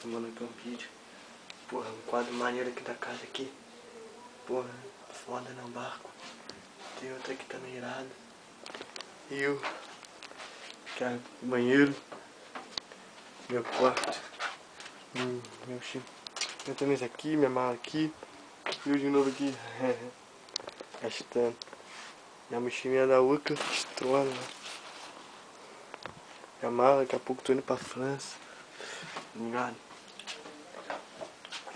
filmando aqui um vídeo. Porra, um quadro maneiro aqui da casa aqui. Porra, foda no barco. Tem outro aqui também irado. E o cara, banheiro. Meu quarto. Hum, meu chip. Minha camisa aqui, minha mala aqui. E o de novo aqui. Gastando. Minha mochilinha da Uca, estoura. Minha mala, daqui a pouco tô indo pra França. Ligado?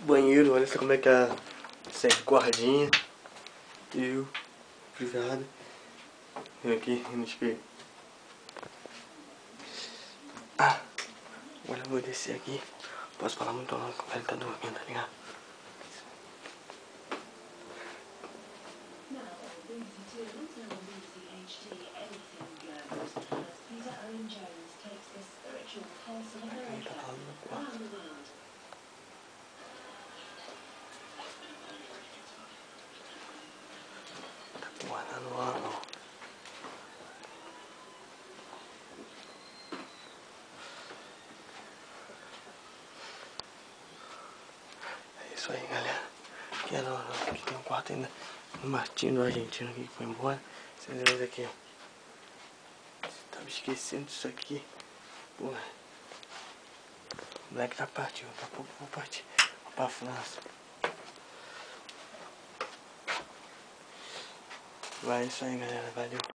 Banheiro, olha só como é que é sete guardinha. Eu, privado. Eu aqui no espelho. Ah, agora eu vou descer aqui. Posso falar muito alto, ele tá dormindo, tá ligado? Ele tá falando no quarto. Tá guardando lá, não. É isso aí, galera. Aqui, é, não, aqui tem um quarto ainda. O Martinho do argentino aqui que foi embora. Vocês veem aqui, ó. Tava esquecendo disso aqui. Porra. O moleque tá partindo. Daqui a pouco eu vou partir. Vou pra França. Vai, é isso aí, galera. Valeu.